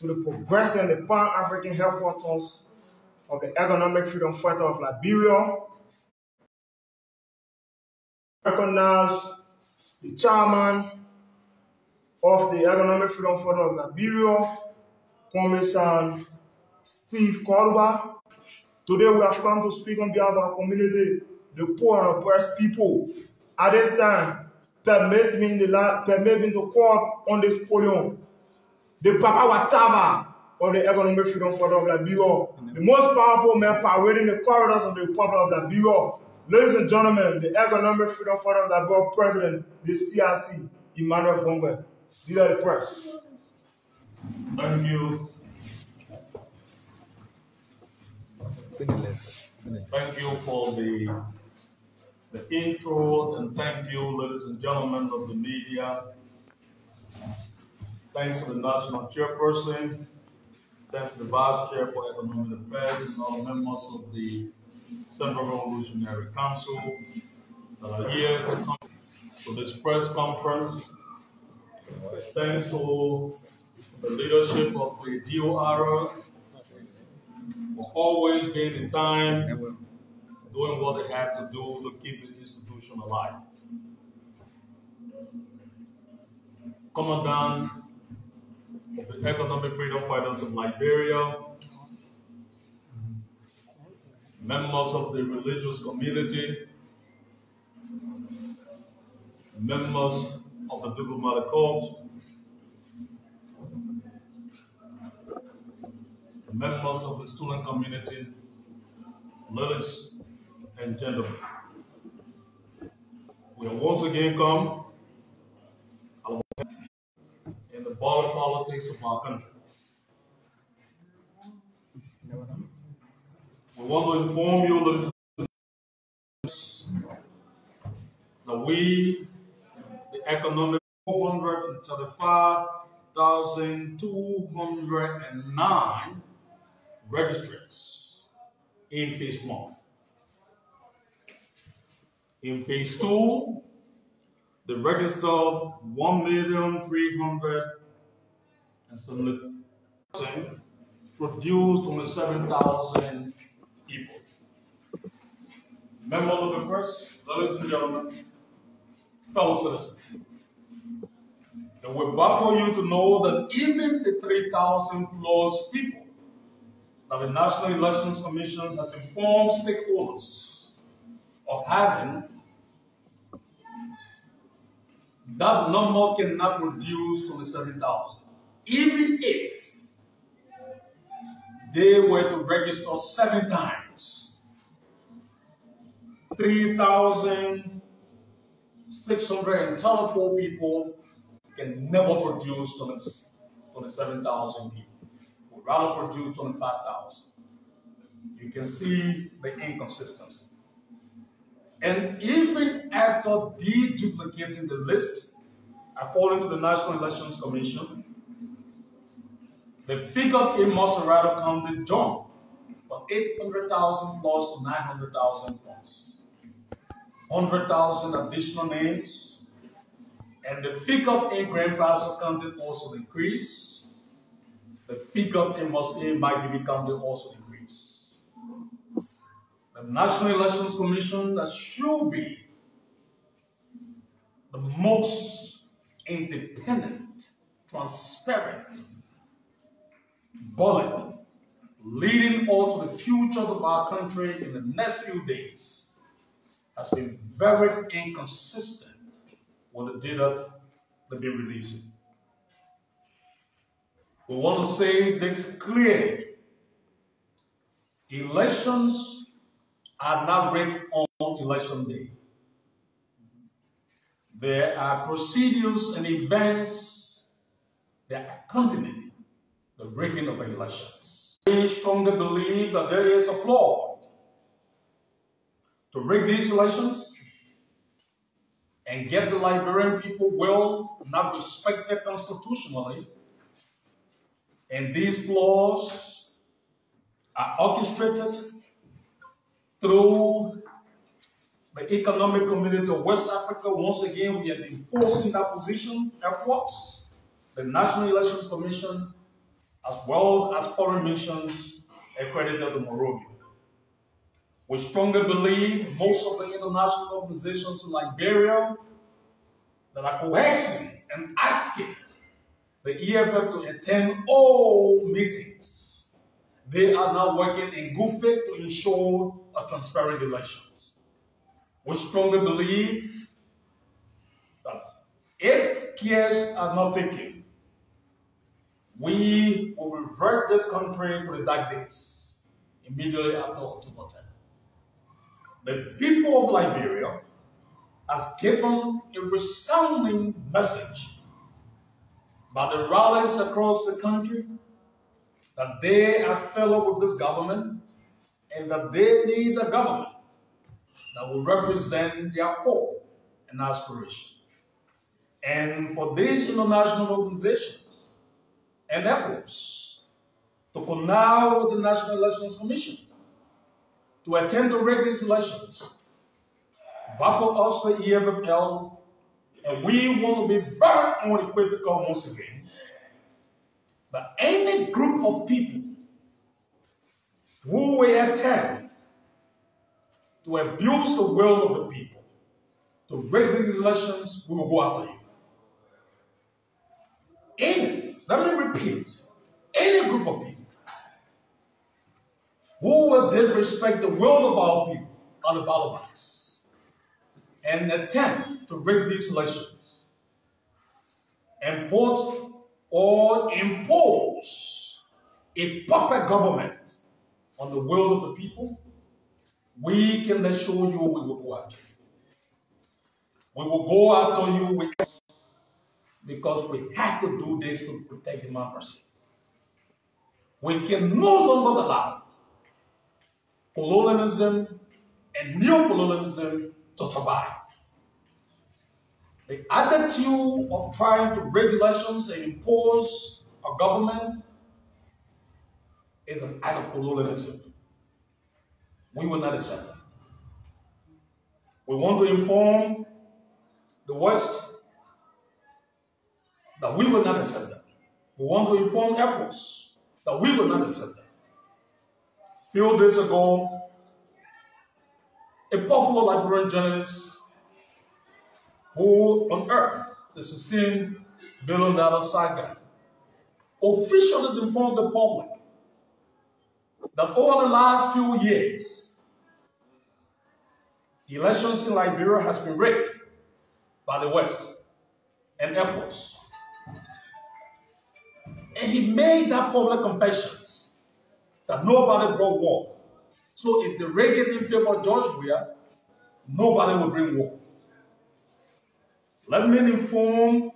to the progressing the Pan-African headquarters of the Economic Freedom Fighter of Liberia. Recognize the chairman of the Economic Freedom Fighter of Liberia, Commissioner Steve Cordoba. Today we have come to speak on behalf of our community, the poor and oppressed people. At this time, permit me, the, permit me to call on this podium the Papa Wataba of the Economic Freedom Forum of Liberia, the most powerful man parading the corridors of the Republic of Liberia. Ladies and gentlemen, the Economic Freedom Forum of Liberia President, the CRC, Emmanuel Gongwe. These are the press. Thank you. Thank you for the the intro and thank you, ladies and gentlemen of the media. Thanks to the national chairperson. Thanks to the vice chair for economic affairs and all members of the Central Revolutionary Council that are here for this press conference. Thanks to the leadership of the DOR for always being in time, doing what they have to do to keep the institution alive. Commandant the Economic Freedom Fighters of Liberia, members of the religious community, members of the diplomatic corps, members of the student community, ladies and gentlemen. We have once again come the politics of our country. We want to inform you, that we, the economic 435,209 registrants in phase one. In phase two, the registered 1,300 and some produced only 7,000 people. Members of the press, ladies and gentlemen, fellow citizens, we're back for you to know that even the 3,000 plus people that the National Elections Commission has informed stakeholders of having, that number cannot reduce to the 7,000. Even if they were to register seven times, 3,624 people can never produce 27,000 people. Would rather produce 25,000. You can see the inconsistency. And even after deduplicating the list, according to the National Elections Commission, the figure in Montserrado County jumped from 800,000 plus to 900,000 plus. 100,000 additional names, and the figure in Grand Bassa County also increased. The figure in Miami County also increased. The National Elections Commission that should be the most independent, transparent body leading on to the future of our country in the next few days has been very inconsistent with the data they've been releasing. We want to say this clearly. Elections are not rigged on election day. There are procedures and events that accompany the rigging of elections. We strongly believe that there is a flaw to rig these elections and get the Liberian people well not respected constitutionally. And these flaws are orchestrated through the economic community of West Africa. Once again, we have been forcing that position efforts. The National Elections Commission as well as foreign missions accredited to Monrovia. We strongly believe most of the international organizations in Liberia that are coaxing and asking the EFF to attend all meetings. They are now working in good faith to ensure a transparent elections. We strongly believe that if cares are not taken, we will revert this country to the dark days immediately after October 10. The people of Liberia has given a resounding message by the rallies across the country that they are fellow with this government and that they need a government that will represent their hope and aspiration. And for these international organizations and efforts to connect with the National Elections Commission to attend to regular elections, but for us, the EFFL, and we want to be very unequivocal once again, that any group of people who will attempt to abuse the will of the people, to the elections, we will go after you. Any, let me repeat, any group of people who will disrespect the will of our people on the ballot box and attempt to rig these elections and put or impose a puppet government on the will of the people, we can assure you we will go after you. We will go after you with, because we have to do this to protect democracy. We can no longer allow colonialism and neocolonialism to survive. The attitude of trying to break elections and impose a government is an act of colonialism. We will not accept that. We want to inform the West that we will not accept that. We want to inform ECOWAS that we will not accept that. A few days ago, a popular Liberian journalist who unearthed the $16 billion saga officially informed the public that over the last few years, elections in Liberia has been rigged by the West and airports. And he made that public confession that nobody brought war. So if the rigging in favor George Weah, nobody will bring war. Let me inform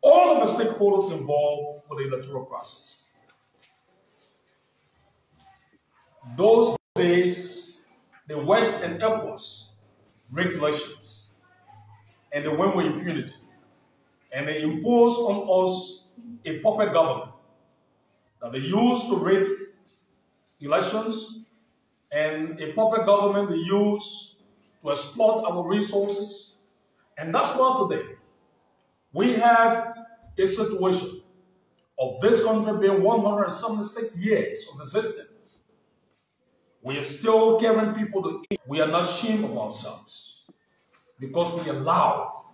all of the stakeholders involved with the electoral process. Those days, the West and ECOWAS regulations, and they went with impunity. And they impose on us a puppet government that they use to rig elections and a puppet government they use to exploit our resources. And that's why today we have a situation of this country being 176 years of existence. We are still carrying people to eat. We are not ashamed of ourselves because we allow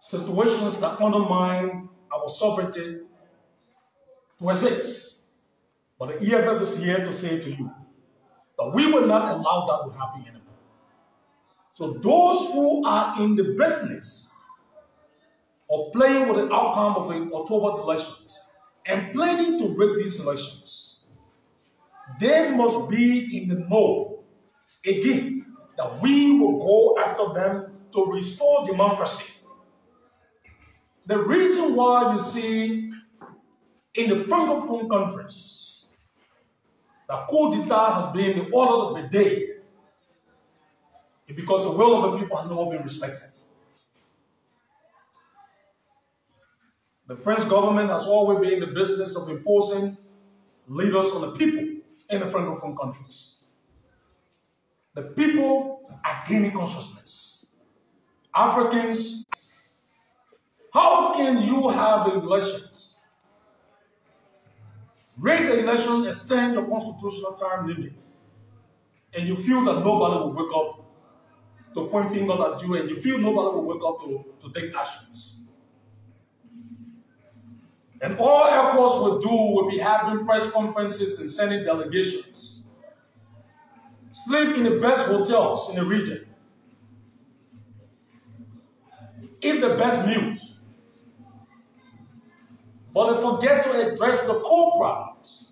situations that undermine our sovereignty to exist. But the EFF is here to say to you that we will not allow that to happen anymore. So those who are in the business of playing with the outcome of the October elections and planning to rig these elections, they must be in the know again that we will go after them to restore democracy. The reason why you see in the Francophone countries, the coup d'etat has been the order of the day is because the will of the people has never been respected. The French government has always been in the business of imposing leaders on the people in the Francophone countries. The people are gaining consciousness. Africans How can you have elections? Rig the election, extend your constitutional time limit, and you feel that nobody will wake up to point fingers at you, and you feel nobody will wake up to, to take actions. And all airports will do will be having press conferences and sending delegations. Sleep in the best hotels in the region. Eat the best meals. But they forget to address the core problems.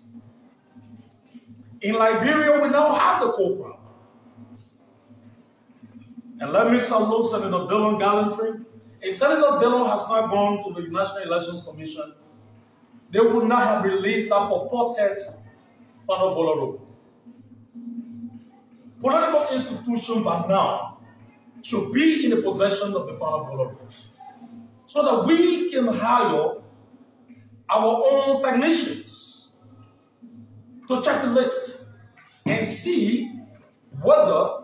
In Liberia, we now have the core problem. And let me salute Senator Dillon Gallantry. If Senator Dillon has not gone to the National Elections Commission, they would not have released that purported Fano Boloro. Political institution by now should be in the possession of the Fano so that we can hire our own technicians to check the list and see whether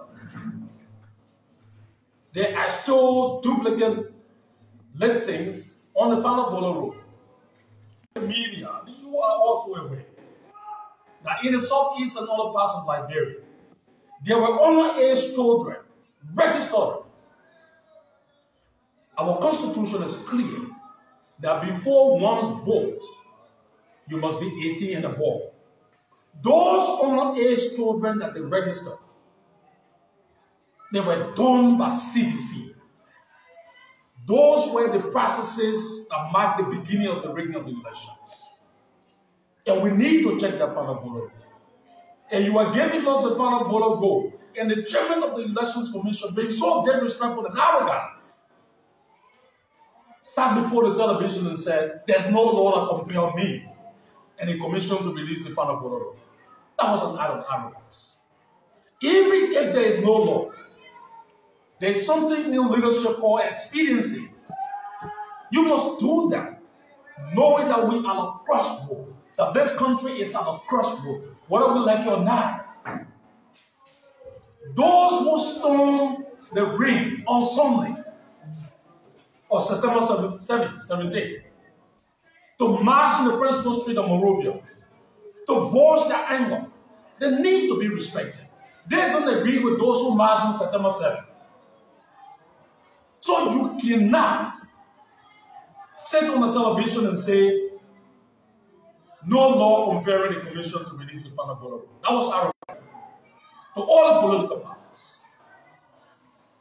there are still duplicate listing on the final Fano The media, you are also aware. That in the southeast and other parts of Liberia, there were underage children registered. Our constitution is clear that before one's vote, you must be 18 and above. Those underage children that they registered, they were done by CDC. Those were the processes that marked the beginning of the rigging of the elections. And we need to check that final voter. And you are giving us a final voter vote. And the chairman of the Elections Commission, being so disrespectful and arrogant, sat before the television and said, There's no law that compels me and the commission to release the final voter. That was an act of arrogance. Even if there is no law, there's something in leadership called expediency. You must do that, knowing that we are a crossroad, that this country is on a crossroad, whether we like it or not. Those who storm the ring on Sunday, or September 7, 17, to march in the principal street of Monrovia, to voice their anger, they need to be respected. They don't agree with those who march on September 7. So you cannot sit on the television and say, no law comparing the commission to release the final vote. That was arrogant to all the political parties.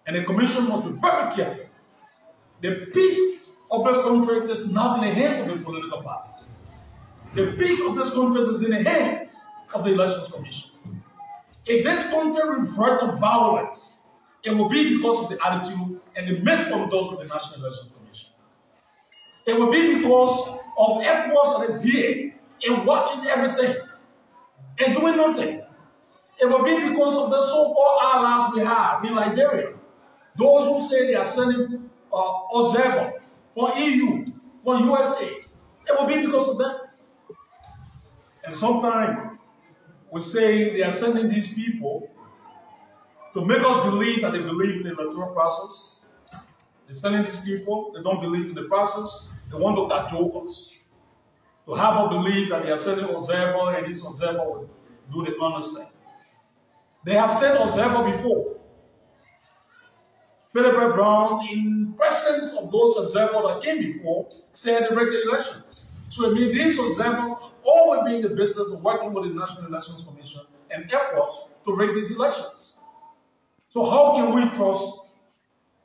And the commission must be very careful. The peace of this country is not in the hands of the political party. The peace of this country is in the hands of the elections commission. If this country revert to violence, it will be because of the attitude and the misconduct of the National Election Commission. It will be because of efforts that is here in watching everything and doing nothing. It will be because of the so-called allies we have in Liberia. Those who say they are sending uh, observer for EU, for USA. It will be because of that. And sometimes we say they are sending these people to make us believe that they believe in the electoral process. They're sending these people, they don't believe in the process, they want to cajole us. To have us believe that they are sending observer and this observer will do the honest thing. They have sent observer before. Philip Brown, in presence of those observers that came before, said the regular elections. So it means these observers always be in the business of working with the National Elections Commission and efforts to rig these elections. So how can we trust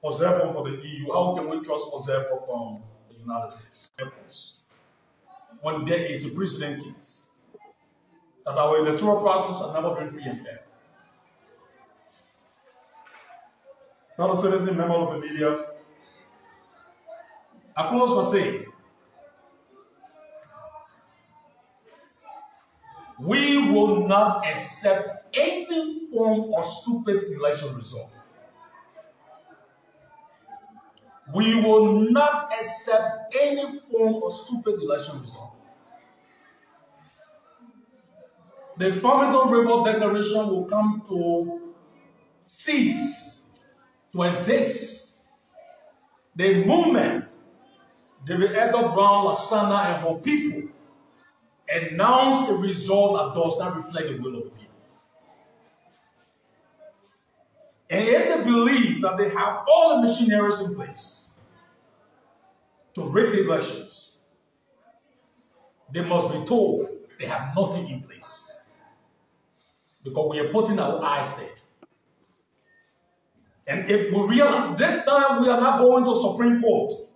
observer for the EU? How can we trust observer from the United States? When there is a precedent case that our electoral process has never been free and fair. Fellow citizen, member of the media, I close by saying, we will not accept any form of stupid election result. We will not accept any form of stupid election result. The Farmington River Declaration will come to cease to exist the movement, David Edgar Brown, Lansanah, and her people announced a result that does not reflect the will of the people. And yet they believe that they have all the machineries in place to rig the elections. They must be told they have nothing in place. Because we are putting our eyes there. And if we realize this time we are not going to Supreme Court.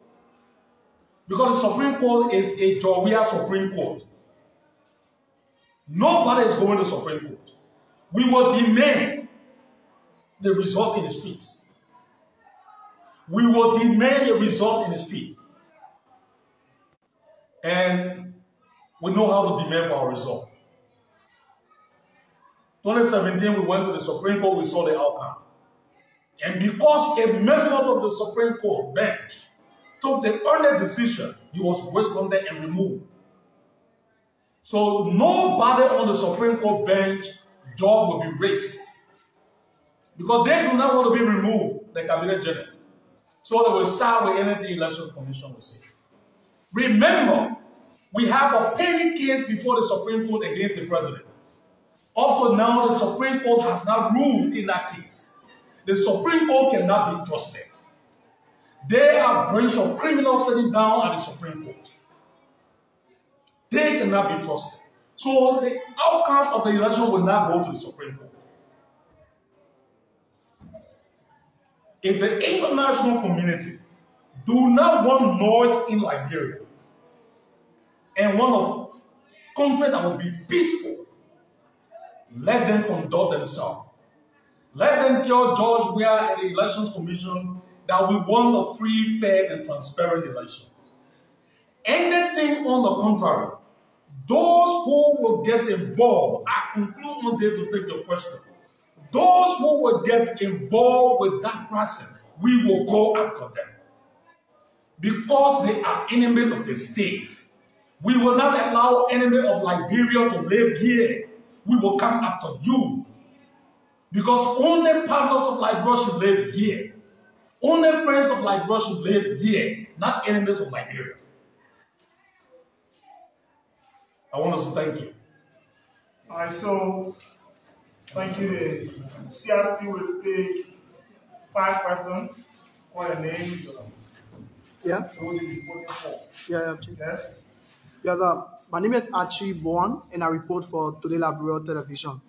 Because the Supreme Court is a Joria Supreme Court. Nobody is going to Supreme Court. We will demand the result in the streets. We will demand a result in the street. And we know how to demand for our result. 2017, we went to the Supreme Court, we saw the outcome. And because a member of the Supreme Court bench took the earnest decision, he was responded and removed. So nobody on the Supreme Court bench job will be raised. Because they do not want to be removed, the cabinet general. So they will side with anything election commission will say. Remember, we have a pending case before the Supreme Court against the president. Up to now, the Supreme Court has not ruled in that case. The Supreme Court cannot be trusted. They are branch of criminals sitting down at the Supreme Court. They cannot be trusted. So the outcome of the election will not go to the Supreme Court. If the international community do not want noise in Liberia and want a country that will be peaceful, let them conduct themselves. Let them tell George Weah and the Elections Commission that we want a free, fair, and transparent elections. Anything on the contrary, those who will get involved, I conclude on there to take your question. Those who will get involved with that person, we will go after them. Because they are enemies of the state. We will not allow enemy of Liberia to live here. We will come after you. Because only partners of Liberia should live here. Only friends of Liberia should live here, not enemies of Liberia. I want us to thank you. All right, so thank you. The CRC will take five questions. Call your name. Yeah, Those you reporting for. yeah, yeah. Yes. Yeah, the, my name is Archie Bourne, and I report for Today Liberia Television.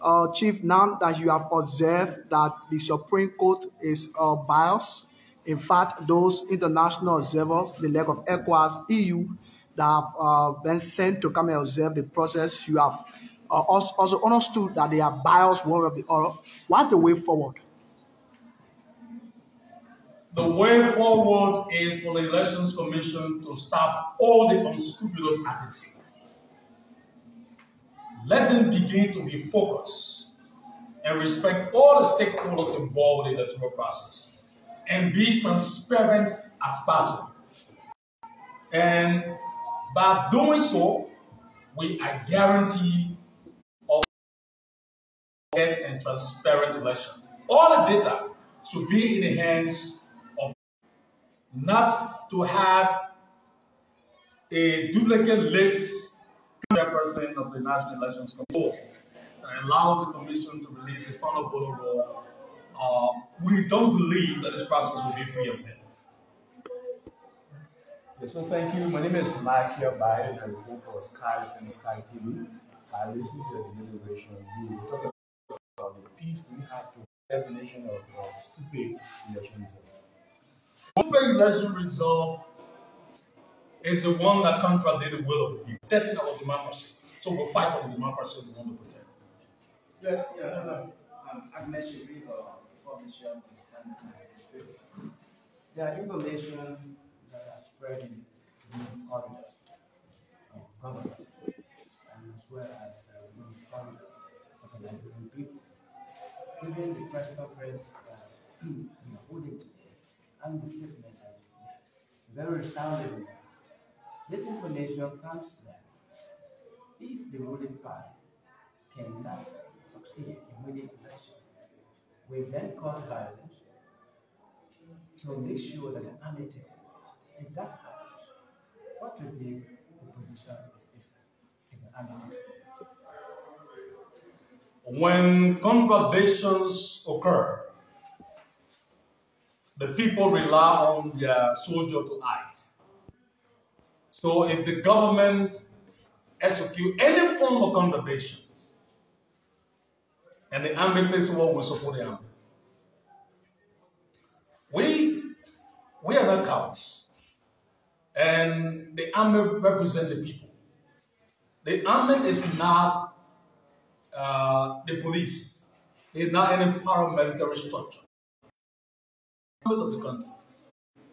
Uh, Chief, now that you have observed that the Supreme Court is uh, biased, in fact, those international observers, the leg of ECOWAS, EU, that have uh, been sent to come and observe the process, you have uh, also, also understood that they are biased one or the other. What's the way forward? The way forward is for the Elections Commission to stop all the unscrupulous attitude. Let them begin to be focused and respect all the stakeholders involved in the electoral process and be transparent as possible. And by doing so, we are guaranteed of fair and transparent election. All the data should be in the hands of not to have a duplicate list chairperson of the National Elections Commission that allows the commission to release a final voter roll. Uh, we don't believe that this process will be free and fair. Yes, so thank you. My name is Michael Biden. I report for Sky and Sky TV. I listen to the deliberation. You will talk about the peace we have to definition of uh, stupid election results. Open election result is the one that contradicts the will of the people. That's our democracy. So we'll fight for the democracy we want to protect. Yes, yeah, yes, sir. Um, Agnes uh, in my district. There are information that are spreading in the corridors of government and as well as uh, within the corridors of the Nigerian people. Even the press conference that we are holding today and the statement that very resounding. This information comes that if the ruling party cannot succeed in winning election, we then cause violence to make sure that the army takes. If that happens, what would be the position if, if the army takes When contradictions occur, the people rely on their soldier to act. So if the government execute any form of contradictions, and the army takes over, we support the army. We we are not cowards, and the army represents the people. The army is not uh, the police. It's not any paramilitary structure of the country.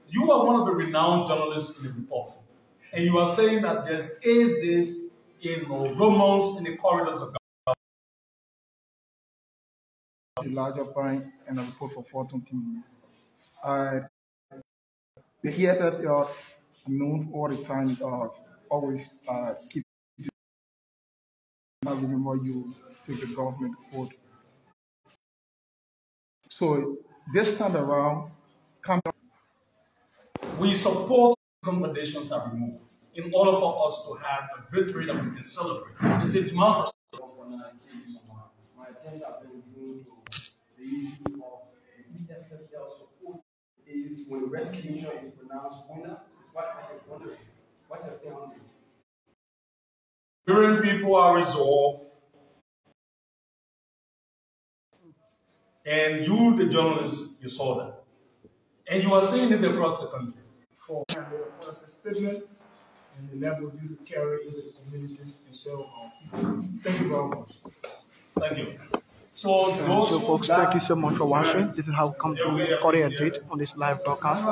You are one of the renowned journalists in the Republic, and you are saying that there is this know, romance in the corridors of government. The larger point and a report for Fortune TV. Uh, the here that you are known all the time, uh, always uh, keep. I remember you take the government court. So this time around, come. We support contradictions are removed in order for us to have a victory that we can celebrate. It's a democracy. My attention has been drawn to the issue of uh, the EFFL support is when mission is pronounced winner. It's what I was wondering. What's your stand on this? People are resolved, and you, the journalist, you saw that. And you are seeing it across the country. For us a statement and enable you to carry into the communities and serve our people. Thank you very much. Thank you. So, those So, folks, thank you so much for watching. This is how we come to Korea date on this live broadcast.